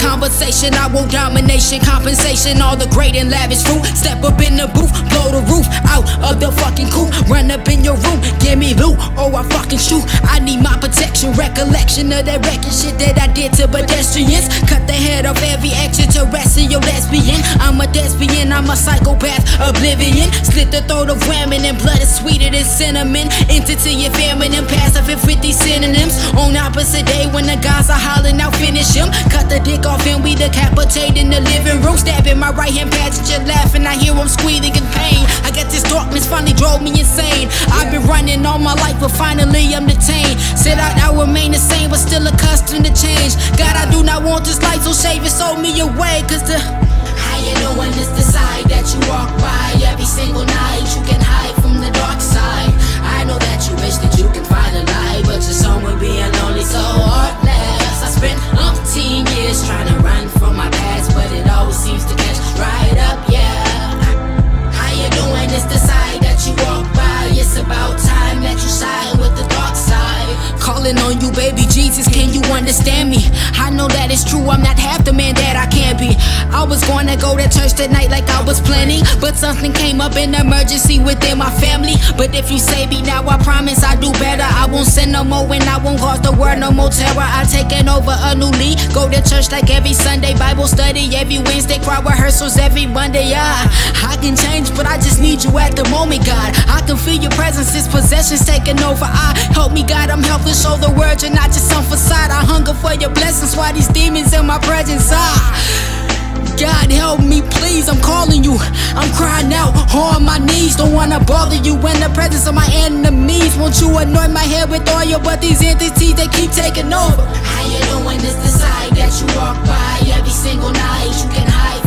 conversation. I want domination, compensation, all the great and lavish food. Step up in the booth, blow the roof out of the fucking coop. Run up in your room, give me loot, or I fucking shoot. I need my protection, recollection of that record shit that I did to pedestrians. Cut the head off every extraterrestrial lesbian. I'm a thespian, I'm a psychopath, oblivion. Slit the throat of women, and blood is sweeter than cinnamon. Entity of feminine, passive opposite day when the guys are hollering out, finish him. Cut the dick off and we decapitate in the living room. Stabbing my right hand passenger, laughing. I hear him squealing in pain. I get this darkness finally drove me insane. I've been running all my life, but finally I'm detained. Said I, I remain the same, but still accustomed to change. God, I do not want this life, so shave it, sold me away. Cause the you doing is the side that you walk by every single night. You can hide On you, baby Jesus, can you understand me? I know that it's true, I'm not half the man that I can be. I was gonna go to church tonight like I was planning, but something came up in emergency within my family. But if you save me now, I promise I do better. I won't sin no more and I won't cause the word no more terror. I taking over a new league. Go to church like every Sunday, Bible study every Wednesday, choir rehearsals every Monday. Yeah, I can change, but I just need you at the moment, God. I can feel your presence, this possession's taking over. I help me, God, I'm helpless. Show the word, you're not just some facade. I hunger for your blessings. Why these demons in my presence? Ah. God help me, please. I'm calling you. I'm crying out on my knees. Don't wanna bother you in the presence of my enemies. Won't you anoint my head with oil? But these entities they keep taking over. How you doing? It's the side that you walk by every single night. You can hide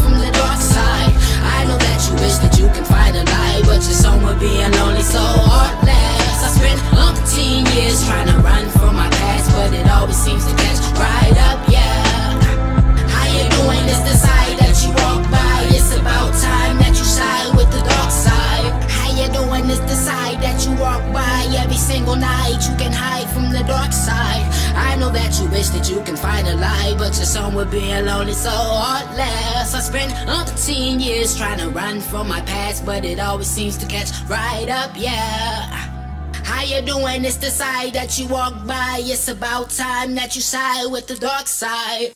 single night. You can hide from the dark side. I know that you wish that you can find a light, but your you're somewhere being lonely, so heartless. I spent umpteen years trying to run from my past, but it always seems to catch right up, yeah. How you doing? It's the side that you walk by. It's about time that you side with the dark side.